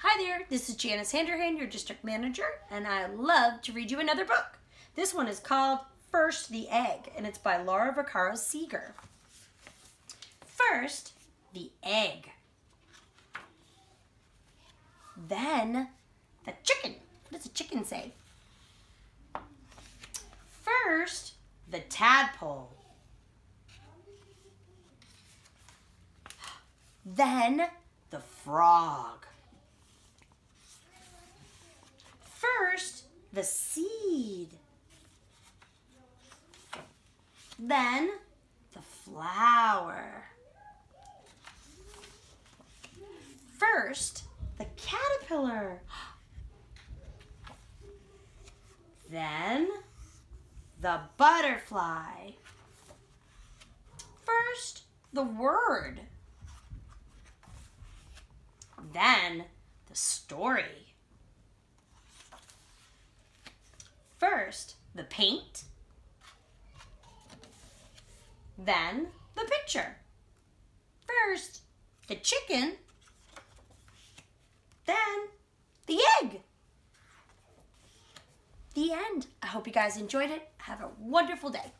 Hi there, this is Janice Handrahan, your district manager, and I love to read you another book. This one is called First the Egg, and it's by Laura Vaccaro Seeger. First, the egg. Then, the chicken. What does a chicken say? First, the tadpole. Then, the frog. First, the seed. Then, the flower. First, the caterpillar. Then, the butterfly. First, the word. Then, the story. First, the paint, then the picture. First, the chicken, then the egg. The end. I hope you guys enjoyed it. Have a wonderful day.